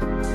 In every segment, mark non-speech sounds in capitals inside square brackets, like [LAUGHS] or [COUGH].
There's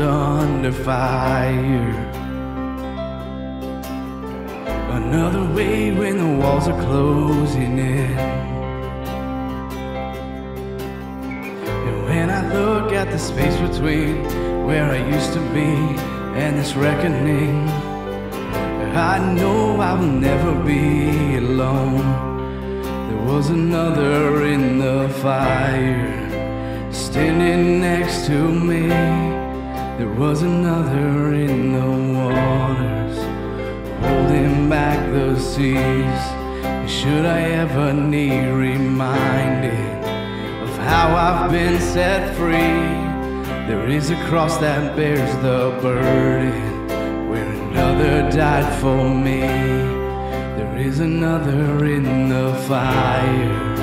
under fire. Another way when the walls are closing in. And when I look at the space between where I used to be and this reckoning, I know I will never be alone. There was another in the fire standing next to me. There was another in the waters holding back the seas. Should I ever need reminded of how I've been set free, there is a cross that bears the burden where another died for me. There is another in the fire.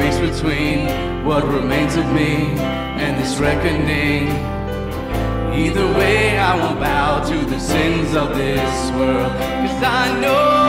Space between what remains of me and this reckoning? Either way, I won't bow to the sins of this world. Cause I know,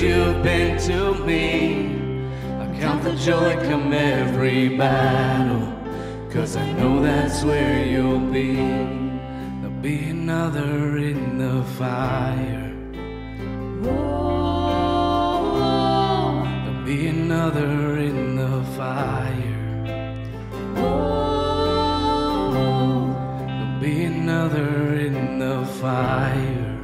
good you've been to me. I count the joy come every battle, cause I know that's where you'll be. There'll be another in the fire. There'll be another in the fire. There'll be another in the fire.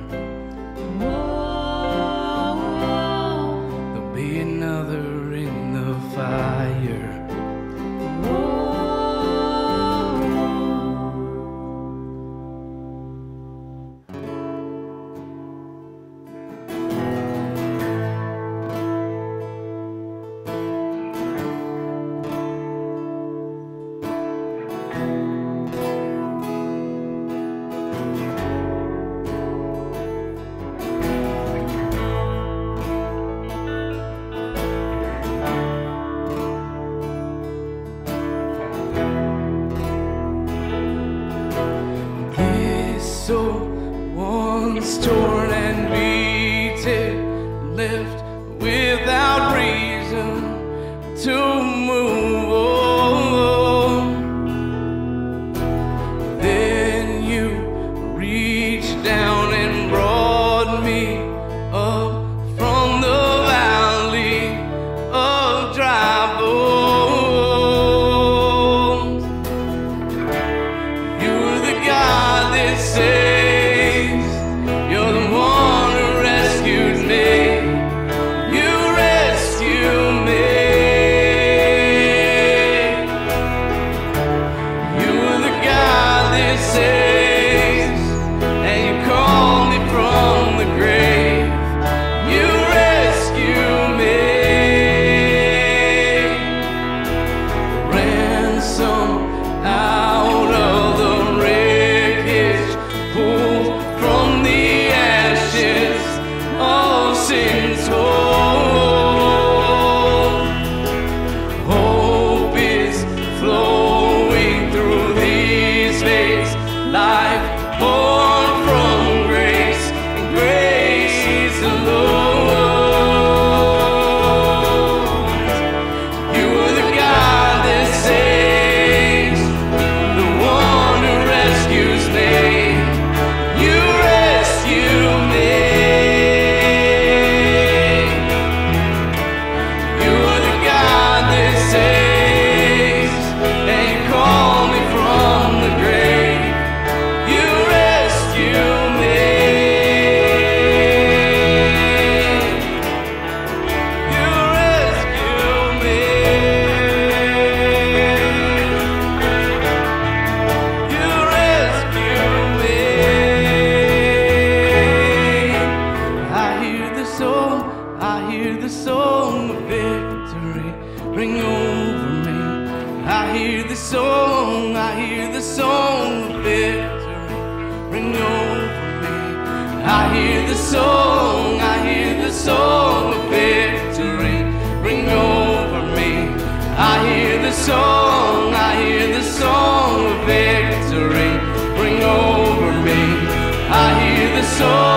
soul.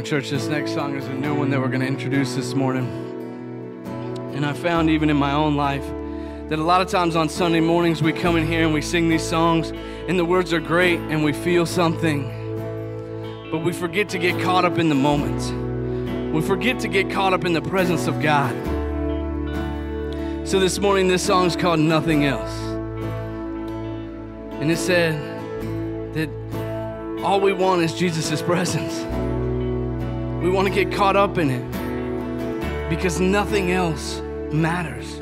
Know, church, this next song is a new one that we're going to introduce this morning. And I found even in my own life that a lot of times on Sunday mornings we come in here and we sing these songs, and the words are great and we feel something. But we forget to get caught up in the moment. We forget to get caught up in the presence of God. So this morning, this song is called Nothing Else. And it said that all we want is Jesus' presence. We want to get caught up in it because nothing else matters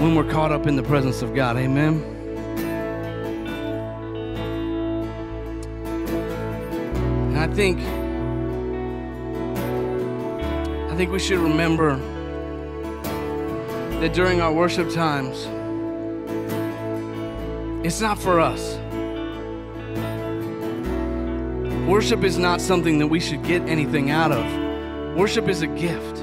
when we're caught up in the presence of God. Amen. And I think I think we should remember that during our worship times it's not for us. Worship is not something that we should get anything out of. Worship is a gift.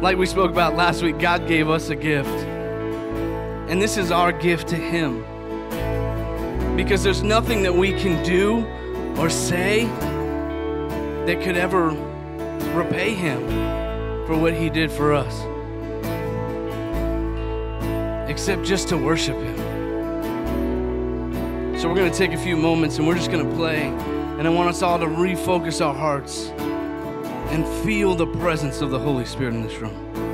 Like we spoke about last week, God gave us a gift. And this is our gift to Him. Because there's nothing that we can do or say that could ever repay Him for what He did for us, except just to worship Him. So we're going to take a few moments and we're just going to play. And I want us all to refocus our hearts and feel the presence of the Holy Spirit in this room.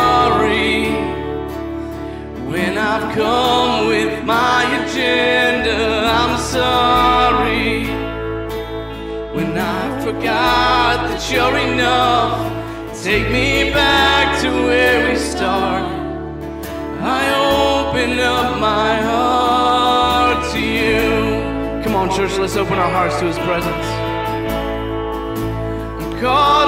God, that you're enough. Take me back to where we started. I open up my heart to you. Come on, church, let's open our hearts to His presence. God.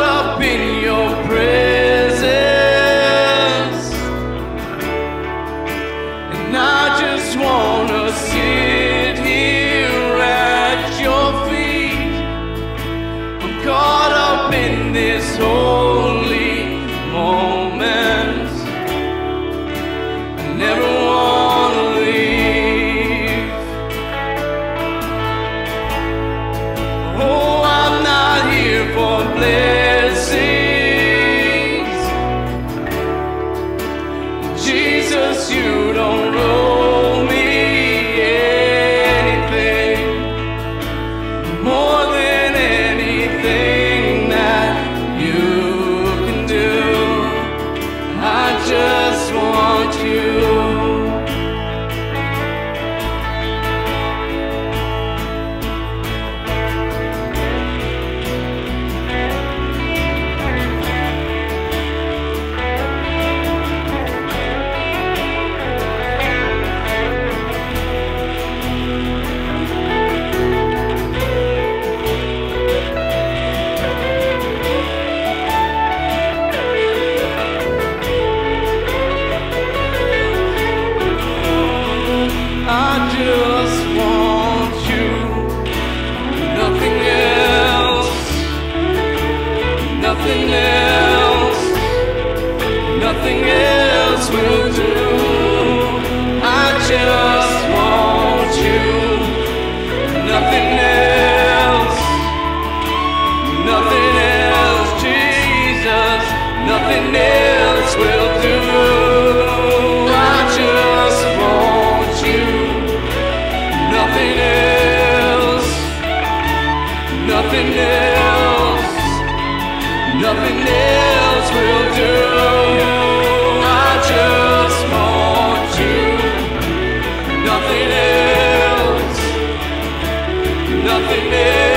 Nothing else,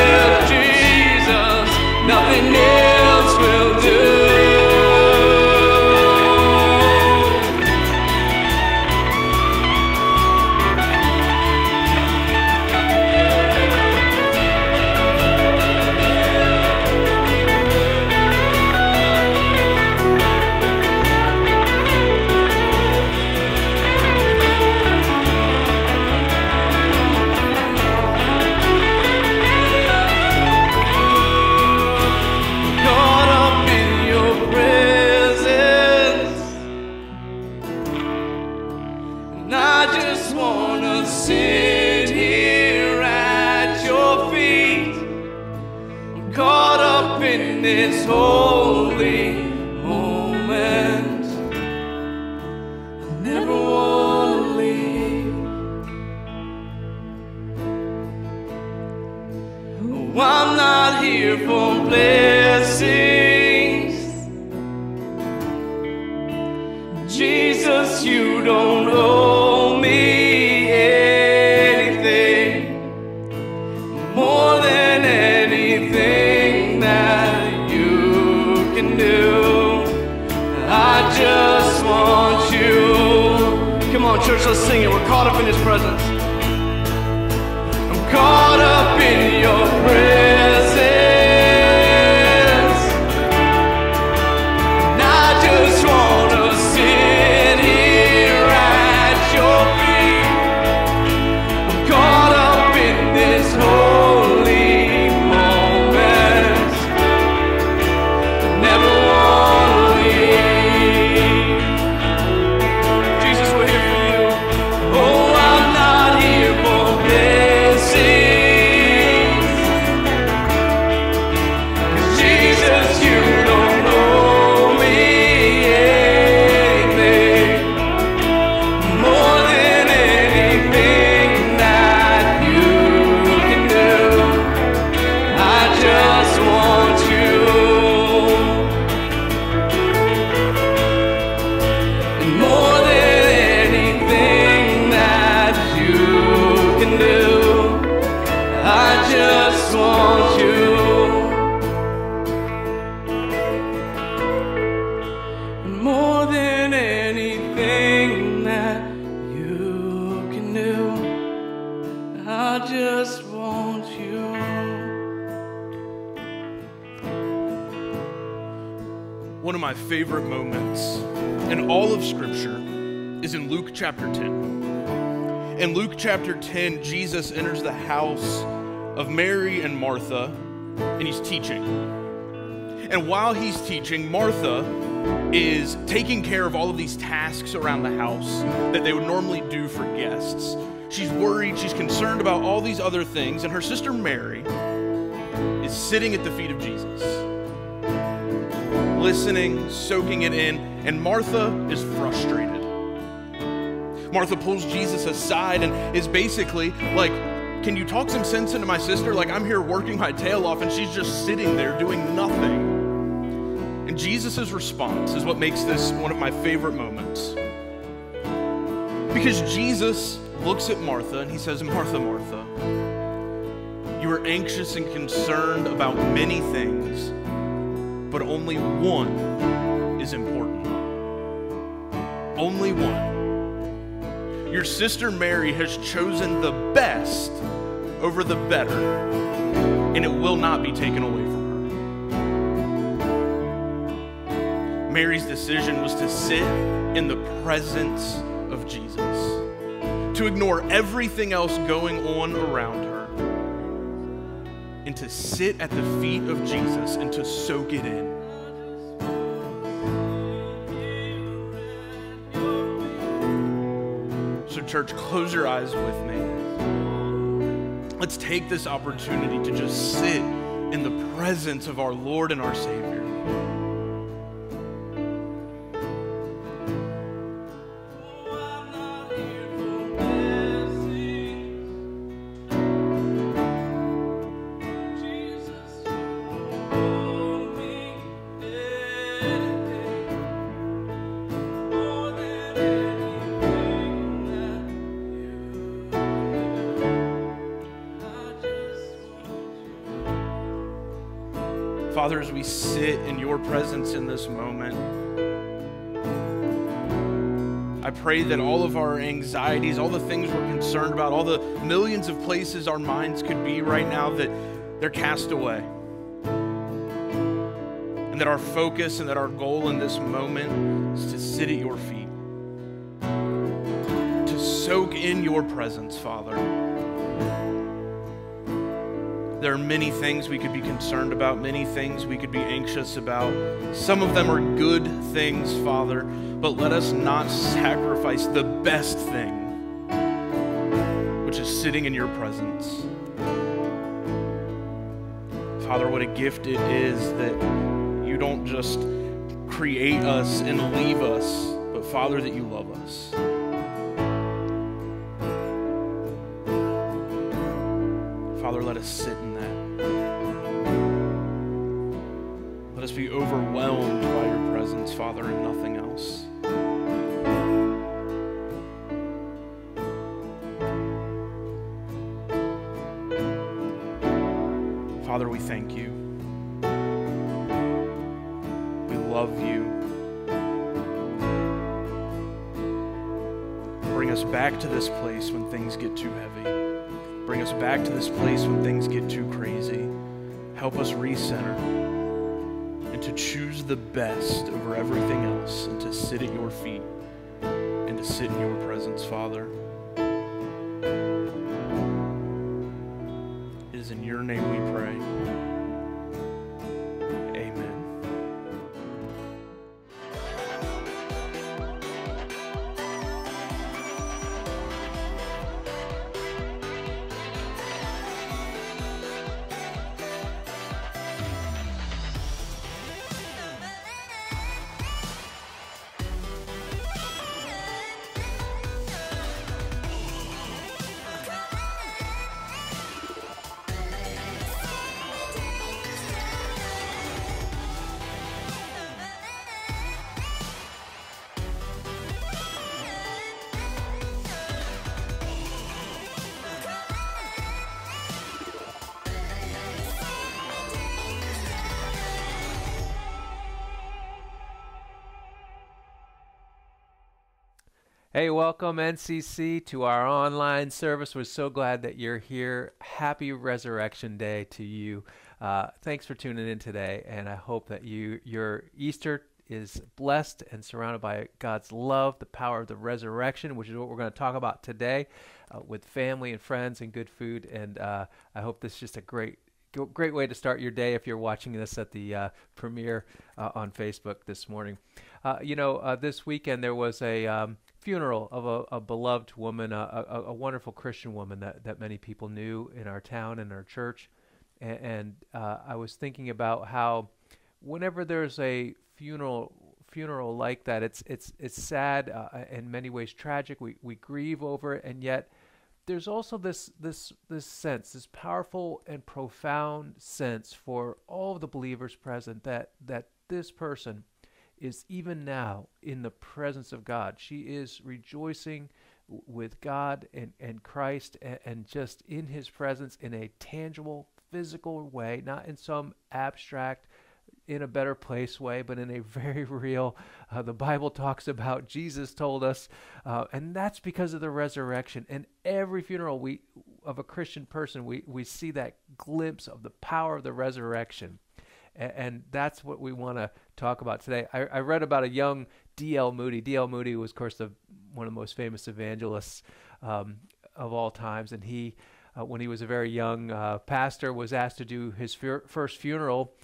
I'm not here for blessings. Jesus, you don't owe me anything more than anything that you can do. I just want you. Come on, church, let's sing it. We're caught up in His presence. I'm caught up favorite moments in all of Scripture is in Luke chapter 10. In Luke chapter 10, Jesus enters the house of Mary and Martha, and he's teaching. And while he's teaching, Martha is taking care of all of these tasks around the house that they would normally do for guests. She's worried, she's concerned about all these other things, and her sister Mary is sitting at the feet of Jesus listening, soaking it in, and Martha is frustrated. Martha pulls Jesus aside and is basically like, Can you talk some sense into my sister? Like, I'm here working my tail off, and she's just sitting there doing nothing. And Jesus' response is what makes this one of my favorite moments. Because Jesus looks at Martha and he says, Martha, Martha, you are anxious and concerned about many things but only one is important. Only one. Your sister Mary has chosen the best over the better, and it will not be taken away from her. Mary's decision was to sit in the presence of Jesus, to ignore everything else going on around her and to sit at the feet of Jesus and to soak it in. So, church, close your eyes with me. Let's take this opportunity to just sit in the presence of our Lord and our Savior. Father, as we sit in your presence in this moment, I pray that all of our anxieties, all the things we're concerned about, all the millions of places our minds could be right now, that they're cast away. And that our focus and that our goal in this moment is to sit at your feet, to soak in your presence, Father. There are many things we could be concerned about, many things we could be anxious about. Some of them are good things, Father, but let us not sacrifice the best thing, which is sitting in your presence. Father, what a gift it is that you don't just create us and leave us, but Father, that you love us. Sit in that. Let us be overwhelmed by your presence, Father, and nothing else. Father, we thank you. We love you. Bring us back to this place when things get too heavy. Bring us back to this place when things get too crazy. Help us recenter and to choose the best over everything else and to sit at your feet and to sit in your presence, Father. It is in your name we pray. Hey, welcome NCC to our online service. We're so glad that you're here. Happy Resurrection Day to you. Uh, thanks for tuning in today, and I hope that you your Easter is blessed and surrounded by God's love, the power of the resurrection, which is what we're going to talk about today, uh, with family and friends and good food. And uh, I hope this is just a great great way to start your day if you're watching this at the uh, premiere uh, on Facebook this morning. Uh, you know, uh, this weekend there was a um, funeral of a, a beloved woman, a, a, a, wonderful Christian woman that, that many people knew in our town and our church. And, and uh, I was thinking about how whenever there's a funeral funeral like that, it's it's it's sad uh, in many ways, tragic. We we grieve over it, and yet there's also this this this sense, this powerful and profound sense for all of the believers present that that this person is even now in the presence of God. She is rejoicing with God and, and Christ and, and just in his presence in a tangible, physical way, not in some abstract, in a better place way, but in a very [LAUGHS] real. Uh, the Bible talks about Jesus told us, uh, and that's because of the resurrection. And every funeral we of a Christian person, we we see that glimpse of the power of the resurrection and, that's what we want to talk about today. I, I read about a young D.L. Moody. D.L. Moody was, of course, the, one of the most famous evangelists um, of all times, and he, uh, when he was a very young uh, pastor, was asked to do his fir- first funeral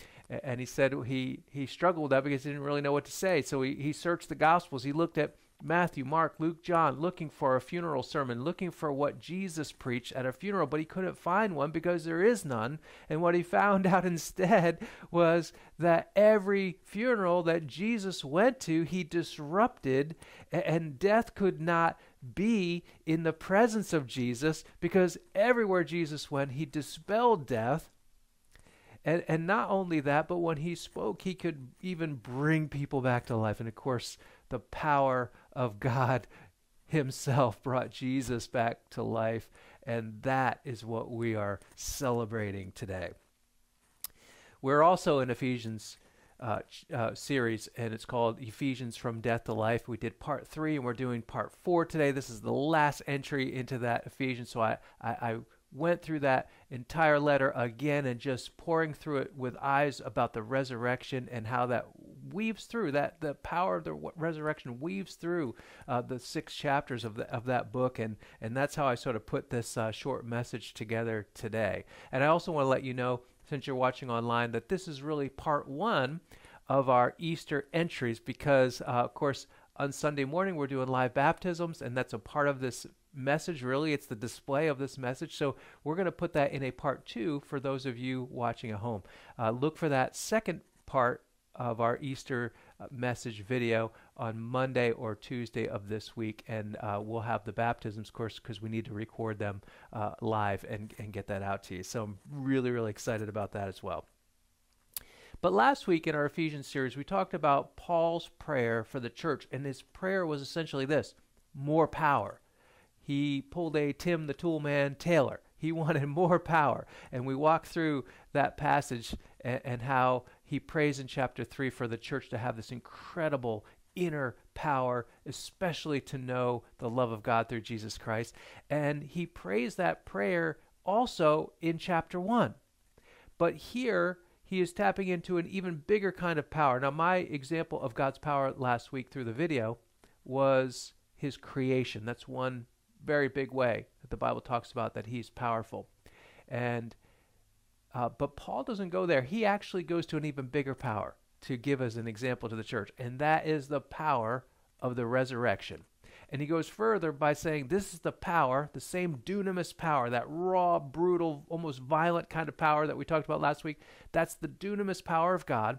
and he said he he struggled with that because he didn't really know what to say. So he, he searched the Gospels. He looked at Matthew, Mark, Luke, John, looking for a funeral sermon, looking for what Jesus preached at a funeral, but he couldn't find one because there is none. And what he found [LAUGHS] out instead was that every funeral that Jesus went to, he disrupted, and death could not be in the presence of Jesus because everywhere Jesus went, he dispelled death. And, and not only that, but when he spoke, he could even bring people back to life. And of course, the power of God Himself brought Jesus back to life, and that is what we are celebrating today. We're also in Ephesians uh, uh, series, and it's called Ephesians from Death to Life. We did part three, and we're doing part four today. This is the last entry into that Ephesians. So I, I, I went through that entire letter again and just pouring through it with eyes about the resurrection and how that weaves through that the power of the resurrection weaves through uh, the six chapters of the, of that book and and that's how I sort of put this uh, short message together today. And I also want to let you know since you're watching online that this is really part one of our Easter entries because uh, of course on Sunday morning we're doing live baptisms and that's a part of this message really. It's the display of this message. So we're going to put that in a part two for those of you watching at home. Uh, look for that second part of our Easter uh, message video on Monday or Tuesday of this week, and uh, we'll have the baptisms of course because we need to record them uh, live and, and get that out to you. So I'm really, really excited about that as well. But last week in our Ephesians series, we talked about Paul's prayer for the church, and his prayer was essentially this more power. He pulled a Tim the Toolman Taylor. He [LAUGHS] wanted more power. And we walked through that passage and, and how he prays in chapter 3 for the church to have this incredible inner power, especially to know the love of God through Jesus Christ. And he prays that prayer also in chapter 1. But here, he is tapping into an even bigger kind of power. Now, my example of God's power last week through the video was his creation. That's one very big way that the Bible talks about that he's powerful. And uh, but Paul doesn't go there. He actually goes to an even bigger power to give us an example to the church, and that is the power of the resurrection. And he goes further by saying this is the power, the same dunamis power, that raw, brutal, almost violent kind of power that we talked about last week. That's the dunamis power of God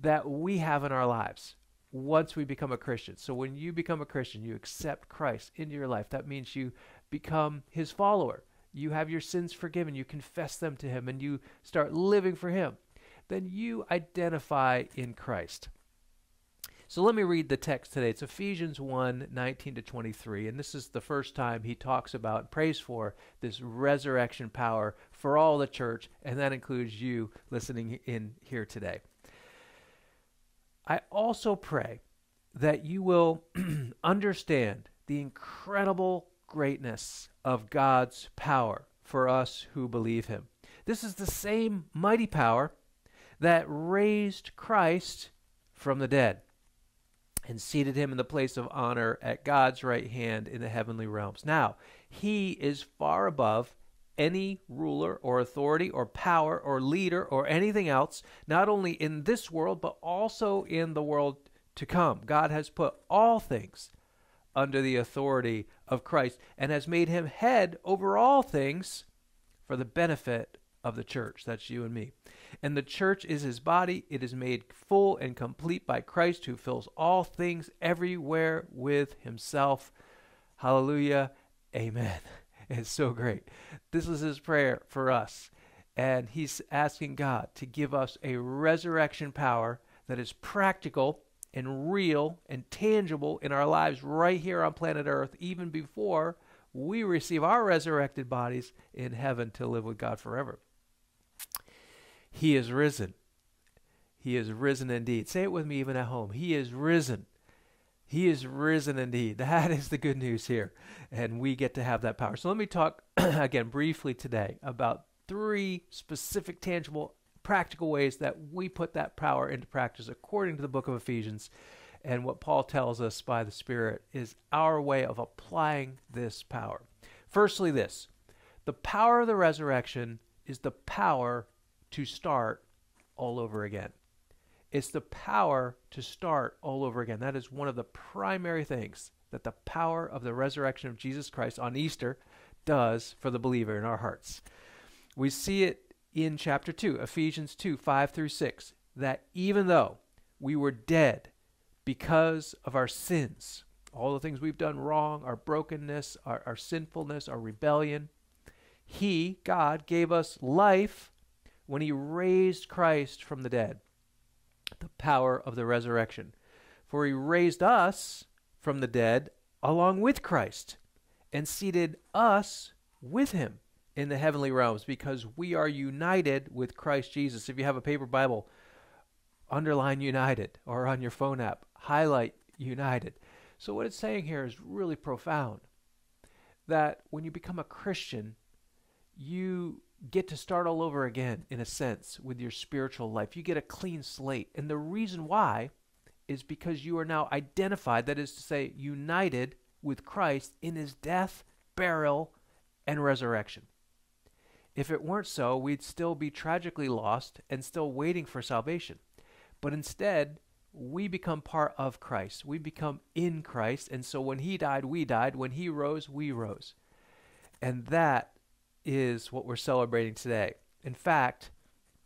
that we have in our lives once we become a Christian. So when you become a Christian, you accept Christ into your life. That means you become his follower you have your sins forgiven, you confess them to Him, and you start living for Him, then you identify in Christ. So let me read the text today. It's Ephesians 1 19 to 23. And this is the first time he talks about and prays for this resurrection power for all the church, and that includes you listening in here today. I also pray that you will [CLEARS THROAT] understand the incredible greatness of God's power for us who believe him. This is the same mighty power that raised Christ from the dead and seated him in the place of honor at God's right hand in the heavenly realms. Now, he is far above any ruler or authority or power or leader or anything else, not only in this world, but also in the world to come. God has put all things under the authority of Christ and has made him head over all things for the benefit of the church. That's you and me. And the church is his body. It is made full and complete by Christ who fills all things everywhere with himself. Hallelujah. Amen. [LAUGHS] It's so great. This is his prayer for us. And he's asking God to give us a resurrection power that is practical and real and tangible in our lives right here on planet Earth, even before we receive our resurrected bodies in heaven to live with God forever. He is risen. He is risen indeed. Say it with me, even at home. He is risen. He is risen indeed. [LAUGHS] That is the good news here. And we get to have that power. So let me talk [CLEARS THROAT] again briefly today about three specific, tangible practical ways that we put that power into practice according to the book of Ephesians. And what Paul tells us by the Spirit is our way of applying this power. Firstly, this the power of the resurrection is the power to start all over again. It's the power to start all over again. That is one of the primary things that the power of the resurrection of Jesus Christ on Easter does for the believer in our hearts. We see it in chapter 2, Ephesians 2 5 through 6, that even though we were dead because of our sins, all the things we've done wrong, our brokenness, our, our sinfulness, our rebellion, He, God, gave us life when He raised Christ from the dead, the power of the resurrection. For He raised us from the dead along with Christ and seated us with Him in the heavenly realms because we are united with Christ Jesus. If you have a paper Bible, underline united or on your phone app, highlight united. So, what it's saying here is really profound that when you become a Christian, you get to start all over again, in a sense, with your spiritual life. You get a clean slate. And the reason why is because you are now identified, that is to say, united with Christ in his death, burial, and resurrection. If it weren't so, we'd still be tragically lost and still waiting for salvation. But instead, we become part of Christ. We become in Christ. And so when he died, we died. When he rose, we rose. And that is what we're celebrating today. In fact,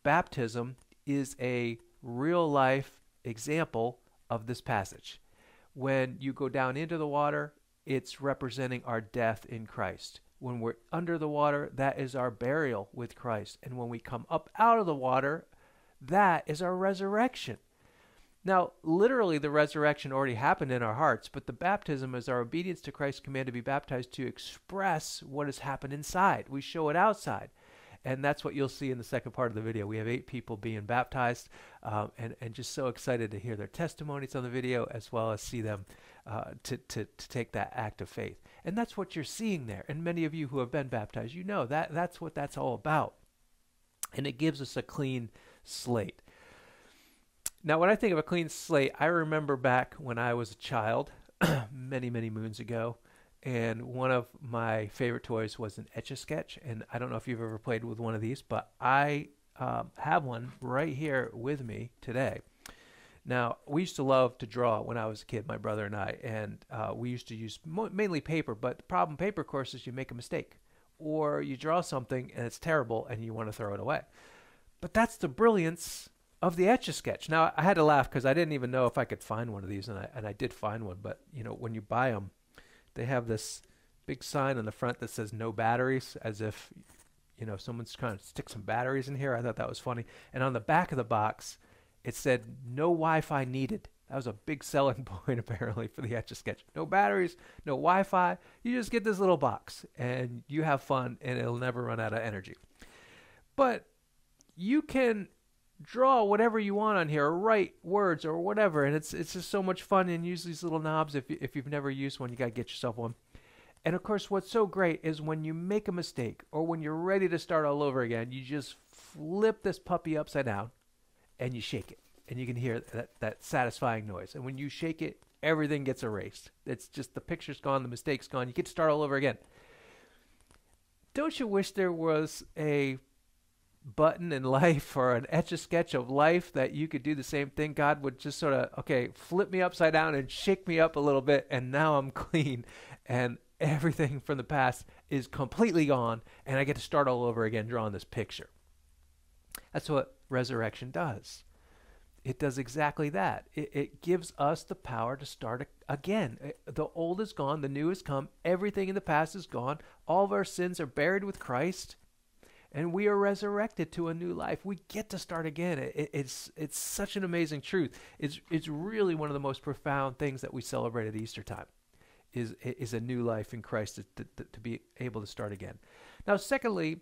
baptism is a real life example of this passage. When you go down into the water, it's representing our death in Christ. When we're under the water, that is our burial with Christ. And when we come up out of the water, that is our resurrection. Now, literally, the resurrection already happened in our hearts, but the baptism is our obedience to Christ's command to be baptized to express what has happened inside. We show it outside. And that's what you'll see in the second part of the video. We have eight people being baptized, um, and, and just so excited to hear their testimonies on the video as well as see them uh, to, to, to take that act of faith. And that's what you're seeing there. And many of you who have been baptized, you know that that's what that's all about. And it gives us a clean slate. Now, when I think of a clean slate, I remember back when I was a child, [CLEARS THROAT] many, many moons ago, and one of my favorite toys was an Etch a Sketch. And I don't know if you've ever played with one of these, but I um, have one right here with me today. Now, we used to love to draw when I was a kid, my brother and I, and uh, we used to use mo- mainly paper. But the problem paper, of course, is you make a mistake, or you draw something and it's terrible and you want to throw it away. But that's the brilliance of the Etch a Sketch. Now I had to laugh because I didn't even know if I could find one of these, and I and I did find one. But you know, when you buy them, they have this big sign on the front that says "No batteries," as if you know someone's trying to stick some batteries in here. I thought that was funny. And on the back of the box, it said "No Wi-Fi needed." That was a big selling [LAUGHS] point apparently for the Etch a Sketch. No batteries, no Wi-Fi. You just get this little box, and you have fun, and it'll never run out of energy. But you can draw whatever you want on here or write words or whatever and it's it's just so much fun and use these little knobs if, if you've never used one you got to get yourself one and of course what's so great is when you make a mistake or when you're ready to start all over again you just flip this puppy upside down and you shake it and you can hear that, that satisfying noise. And when you shake it everything gets erased. It's just the picture's gone the mistake's gone. You get to start all over again. Don't you wish there was a button in [LAUGHS] life or an etch a sketch of life that you could do the same thing, God would just sort of, okay, flip me upside down and shake me up a little bit, and now I'm [LAUGHS] clean. And everything from the past is completely gone, and I get to start all over again drawing this picture. That's what resurrection does. It does exactly that. It, it gives us the power to start again. Eh, the old is gone, the new has come, everything in the past is gone. All of our sins are buried with Christ and we are resurrected to a new life. We get to start again. It, it's it's such an amazing truth. It's it's really one of the most profound things that we celebrate at Easter time, is is a new life in Christ to, to, to be able to start again. Now, secondly,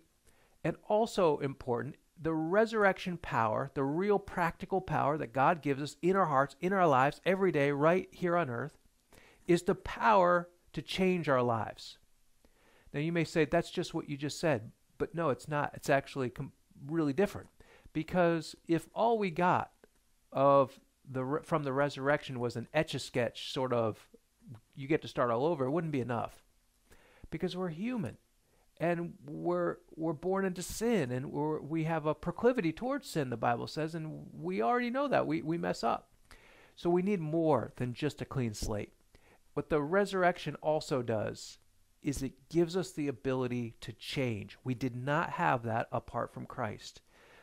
and also important, the resurrection power, the real practical power that God gives us in our hearts, in our lives, every day, right here on earth, is the power to change our lives. Now, you may say, that's just what you just said. But no, it's not. It's actually com- really different because if all we got of the re- from the resurrection was an etch a sketch sort of you get to start all over, it wouldn't be enough because we're human and we're we're born into sin and we we have a proclivity towards sin the bible says and we already know that we we mess up so we need more than just a clean slate what the resurrection also does is it gives us the ability to change. We did not have that apart from Christ.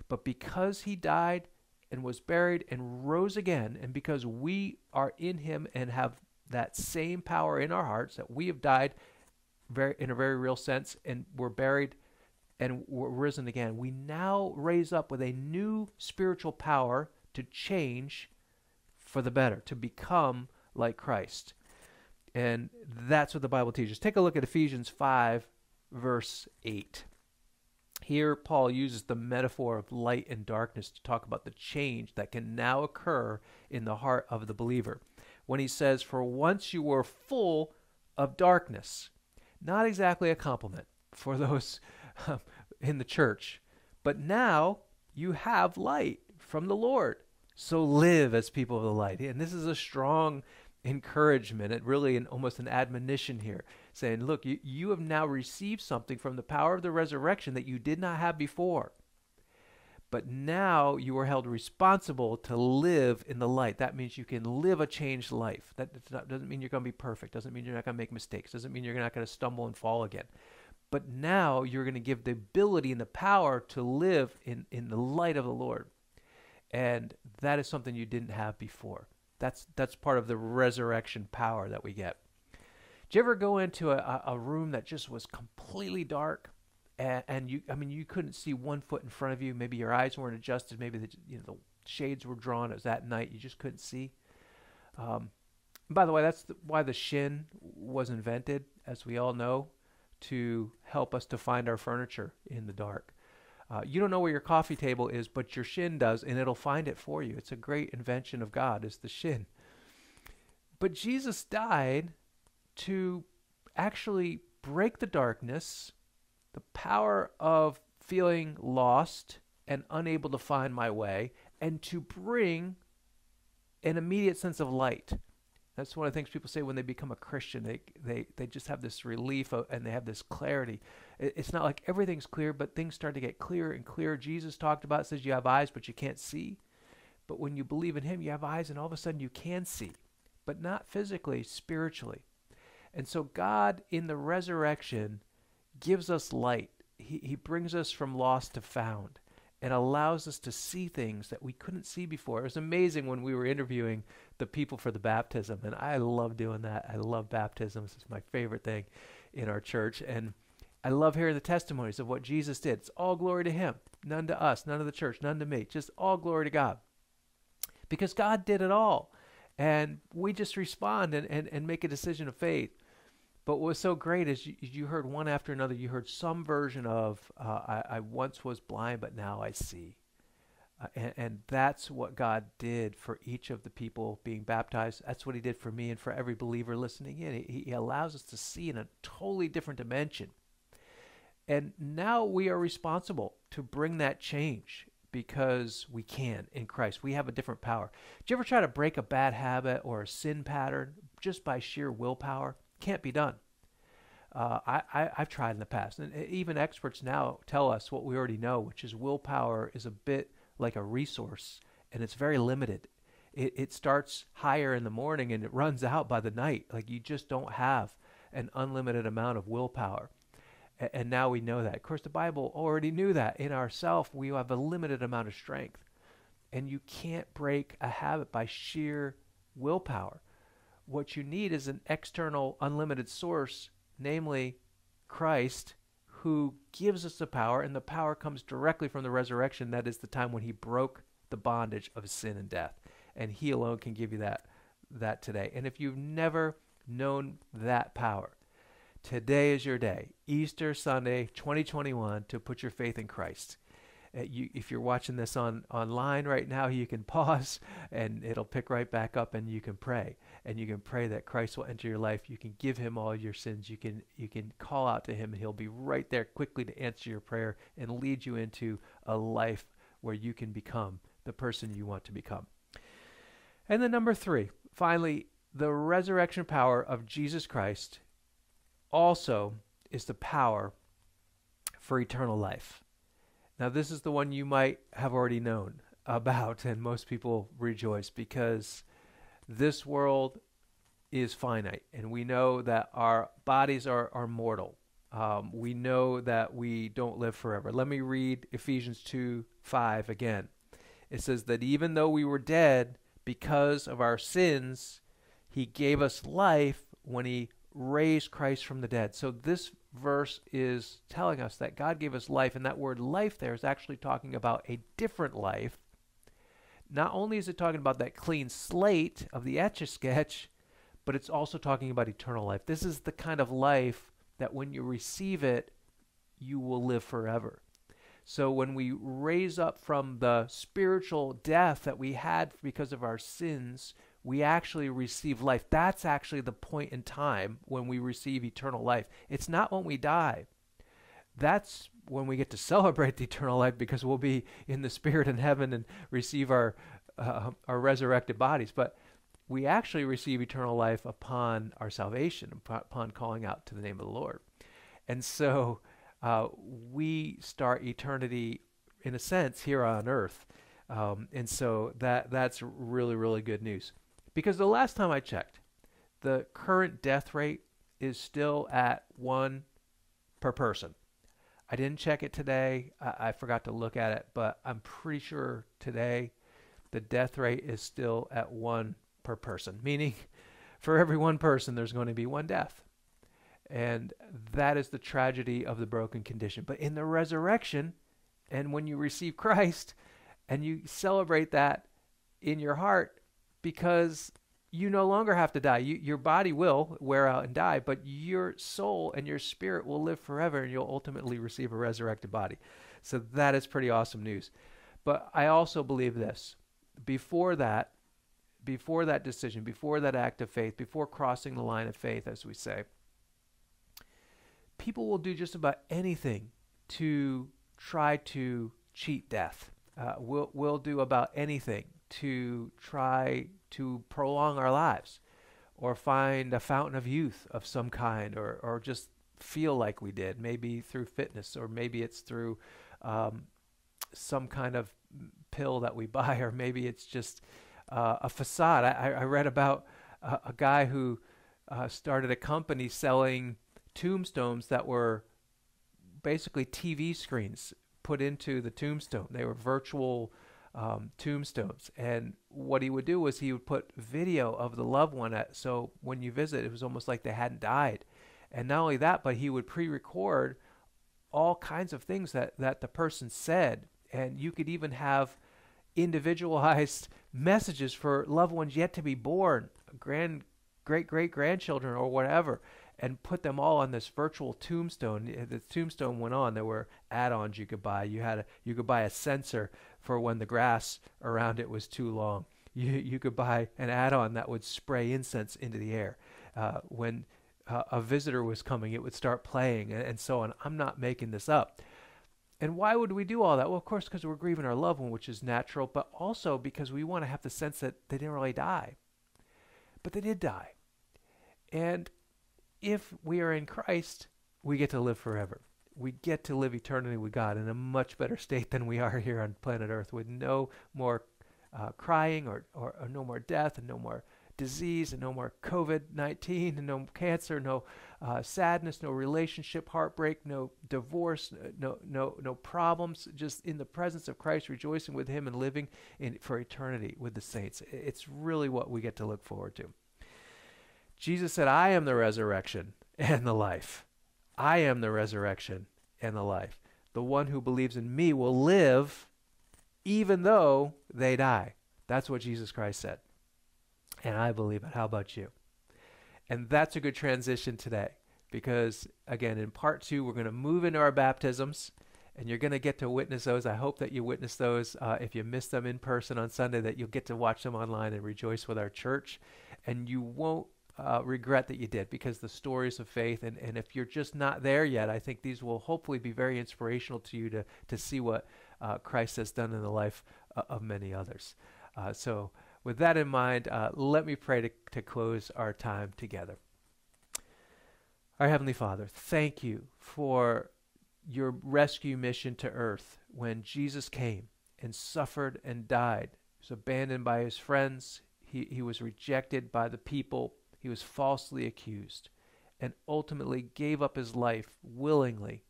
But because he died and was buried and rose again, and because we are in him and have that same power in our hearts that we have died very in a very real sense and we're buried and we're risen again, we now raise up with a new spiritual power to change for the better, to become like Christ. And that's what the Bible teaches. Take a look at Ephesians 5, verse 8. Here, Paul uses the metaphor of light and darkness to talk about the change that can now occur in the heart of the believer. When he says, For once you were full of darkness. Not exactly a compliment for those um, in the church, but now you have light from the Lord. So live as people of the light. And this is a strong encouragement and really an, almost an admonition here saying look you, you have now received something from the power of the resurrection that you did not have before but now you are held responsible to live in the light. That means you can live a changed life. That not, doesn't mean you're going to be perfect. Doesn't mean you're not going to make mistakes. Doesn't mean you're not going to stumble and fall again. But now you're going to give the ability and the power to live in, in the light of the lord. And that is something you didn't have before. That's that's part of the resurrection power that we get. Did you ever go into a, a room that just was completely dark, and, you I mean you couldn't see one foot in front of you? Maybe your eyes weren't adjusted. Maybe the you know the shades were drawn. It was that night. You just couldn't see. Um, by the way, that's the, why the shin was invented, as we all know, to help us to find our furniture in the dark. Uh, you don't know where your coffee table is, but your shin does, and it'll find it for you. It's a great invention of God, is the shin. But Jesus died to actually break the darkness, the power of feeling lost and unable to find my way, and to bring an immediate sense of light. That's one of the things people say when they become a Christian. They they they just have this relief and they have this clarity. It's not like everything's clear, but things start to get clearer and clearer. Jesus talked about says you have eyes, but you can't see. But when you believe in Him, you have eyes, and all of a sudden you can see, but not physically, spiritually. And so God in the resurrection gives us light. He, he brings us from lost to found and allows us to see things that we couldn't see before. It was amazing when we were interviewing the people for the baptism, and I love doing that. I love baptisms; it's my favorite thing in our church, and I love hearing the testimonies of what Jesus did. It's all glory to Him, none to us, none to the church, none to me. Just all glory to God, because God did it all, and we just respond and and, and make a decision of faith. But what was so great is you, you heard one after another. You heard some version of uh, I, I once was blind, but now I see. Uh, and, and, that's what God did for each of the people being baptized. That's what He did for me and for every believer listening in. He, he allows us to see in a totally different dimension. And now we are responsible to bring that change because we can in Christ. We have a different power. Do you ever try to break a bad habit or a sin pattern just by sheer willpower? Can't be done. Uh, I, have tried in the past, and even experts now tell us what we already know, which is willpower is a bit like a resource, and it's very limited. It, it starts higher in the morning and it runs out by the night. Like you just don't have an unlimited amount of willpower. A- and now we know that. Of course, the Bible already knew that. In ourself, we have a limited amount of strength. And you can't break a habit by sheer willpower what you need is an external unlimited source, namely Christ, who gives us the power, and the power comes directly from the resurrection. That is the time when he broke the bondage of sin and death. And he alone can give you that that today. And if you've never known that power, today is your day, Easter Sunday 2021, to put your faith in Christ. Uh, you, if you're watching this on online right now, you can [LAUGHS] pause and it'll pick right back up, and you can pray. And you can pray that Christ will enter your life. You can give Him all your sins. You can you can call out to Him, and He'll be right there quickly to answer your prayer and lead you into a life where you can become the person you want to become. And then number three, finally, the resurrection power of Jesus Christ also is the power for eternal life. Now, this is the one you might have already known [LAUGHS] about, and most people rejoice because this world is finite, and we know that our bodies are, are mortal. Um, we know that we don't live forever. Let me read Ephesians 2 5 again. It says that even though we were dead because of our sins, he gave us life when he raised Christ from the dead. So this verse is telling us that God gave us life, and that word life there is actually talking about a different life. Not only is it talking about that clean slate of the etch a sketch, but it's also talking about eternal life. This is the kind of life that when you receive it, you will live forever. So when we raise up from the spiritual death that we had because of our sins, we actually receive life. That's actually the point in time when we receive eternal life. It's not when we die. That's when we get to [LAUGHS] celebrate the eternal life because we'll be in the spirit in heaven and receive our uh, our resurrected bodies. But we actually receive eternal life upon our salvation, upon calling out to the name of the Lord. And so uh, we start eternity, in a sense, here on earth. Um, and so that that's really, really good news. Because the last time I checked, the current death rate is still at one per person. I didn't check it today. I, I, forgot to look at it, but I'm pretty sure today the death rate is still at one per person, [LAUGHS] meaning for every one person, there's going to be one death. And that is the tragedy of the broken condition. But in the resurrection, and when you receive Christ and you celebrate that in your heart, because you no longer have to die. You, your body will wear out and die, but your soul and your spirit will live forever, and you'll ultimately receive a resurrected body. So that is pretty awesome news. But I also believe this: before that, before that decision, before that act of faith, before crossing the line of faith, as we say, people will do just about anything to try to cheat death. Uh, we'll, we'll do about anything to try to prolong our lives or find a fountain of youth of some kind or, or just feel like we did, maybe through fitness or maybe it's through um, some kind of pill that we [LAUGHS] buy or maybe it's just uh, a facade. I, I read about a, a guy who uh, started a company selling tombstones that were basically TV screens put into the tombstone. They were virtual um, tombstones. And what he would do was he would put video of the loved one at, so when you visit, it was almost like they hadn't died. And not only that, but he would pre-record all kinds of things that, that the person said. And you could even have individualized [LAUGHS] messages for loved ones yet to be born, grand, great great grandchildren or whatever and put them all on this virtual tombstone. The tombstone went on. There were add-ons you could buy. You had a, you could buy a sensor for when the grass around it was too long. [LAUGHS] You you could buy an add-on that would spray incense into the air. Uh, when uh, a visitor was coming, it would start playing and, and so on. I'm not making this up. And why would we do all that? Well, of course, because we're grieving our loved one, which is natural, but also because we want to have the sense that they didn't really die. But they did die. And if we are in Christ, we get to live forever. We get to live eternity with God in a much better state than we are here on planet Earth with no more uh, crying or, or, or, no more death and no more disease and no more COVID 19 and no cancer, no uh, sadness, no relationship heartbreak, no divorce, no, no, no problems. Just in the presence of Christ, rejoicing with Him and living in, for eternity with the saints. It's really what we get to look forward to. Jesus said, I am the resurrection and the life. I am the resurrection and the life. The one who believes in me will live even though they die. That's what Jesus Christ said. And I believe it. How about you? And that's a good transition today because, again, in part two, we're going to move into our baptisms and you're going to get to witness those. I hope that you witness those. Uh, if you miss them in person on Sunday, that you'll get to watch them online and rejoice with our church. And you won't uh, regret that you did because the stories of faith and, and if you're just not there yet i think these will hopefully be very inspirational to you to, to see what uh, christ has done in the life uh, of many others. Uh, so with that in mind uh, let me pray to, to close our time together. Our heavenly father thank you for your rescue mission to earth when jesus came and suffered and died. He was abandoned by his friends. He, he was rejected by the people he was falsely accused and ultimately gave up his life willingly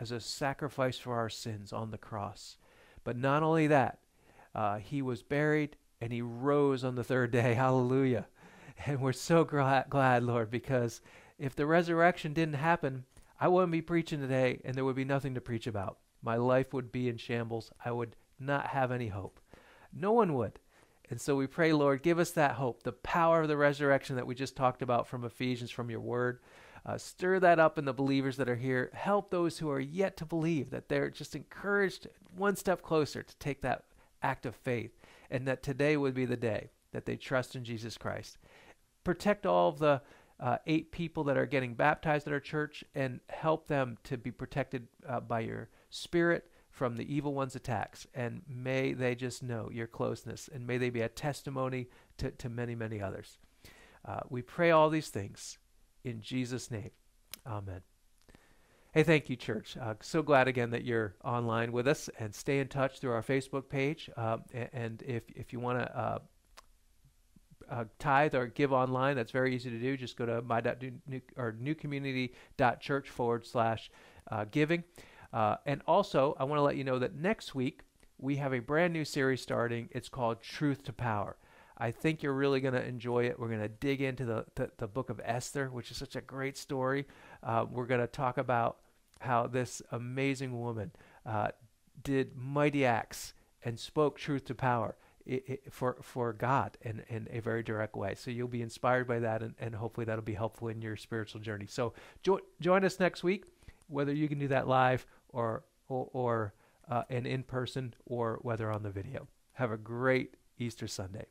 as a sacrifice for our sins on the cross. But not only that, uh, he was buried and he rose on the third day. [LAUGHS] Hallelujah. And we're so glad, glad, Lord, because if the resurrection didn't happen, I wouldn't be preaching today and there would be nothing to preach about. My life would be in shambles. I would not have any hope. No one would. And so we pray, Lord, give us that hope, the power of the resurrection that we just talked about from Ephesians, from your word. Uh, stir that up in the believers that are here. Help those who are yet to believe that they're just encouraged one step closer to take that act of faith, and that today would be the day that they trust in Jesus Christ. Protect all of the uh, eight people that are getting baptized at our church and help them to be protected uh, by your spirit from the evil one's attacks. And may they just know your closeness and may they be a testimony to, to many, many others. Uh, we pray all these things in Jesus' name. Amen. Hey, thank you, church. Uh, so glad again that you're online with us and stay in touch through our Facebook page. Uh, and if, if you want to uh, uh, tithe or give online, that's very easy to do. Just go to my new, or newcommunity.church forward slash uh, giving. Uh, and also, I want to let you know that next week we have a brand new series starting. It's called Truth to Power. I think you're really going to enjoy it. We're going to dig into the, the, the, book of Esther, which is such a great story. Uh, we're going to talk about how this amazing woman uh, did mighty acts and spoke truth to power it, it, for for God in, in a very direct way. So you'll be inspired by that, and, and hopefully that'll be helpful in your spiritual journey. So jo- join us next week, whether you can do that live or or, or uh, and in person, or whether on the video. Have a great Easter Sunday.